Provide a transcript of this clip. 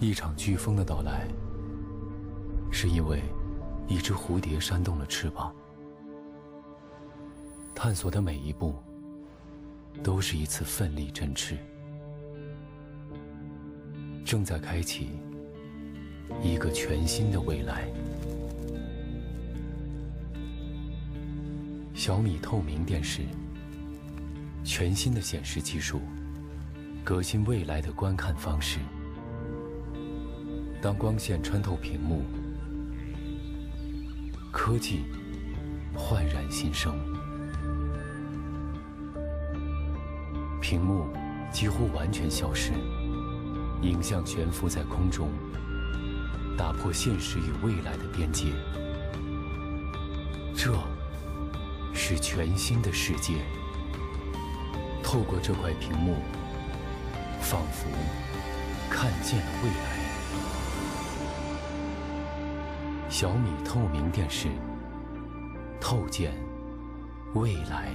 一场飓风的到来，是因为一只蝴蝶扇动了翅膀。探索的每一步，都是一次奋力振翅。正在开启一个全新的未来。小米透明电视，全新的显示技术，革新未来的观看方式。当光线穿透屏幕，科技焕然新生。屏幕几乎完全消失，影像悬浮在空中，打破现实与未来的边界。这是全新的世界。透过这块屏幕，仿佛看见了未来。小米透明电视，透见未来。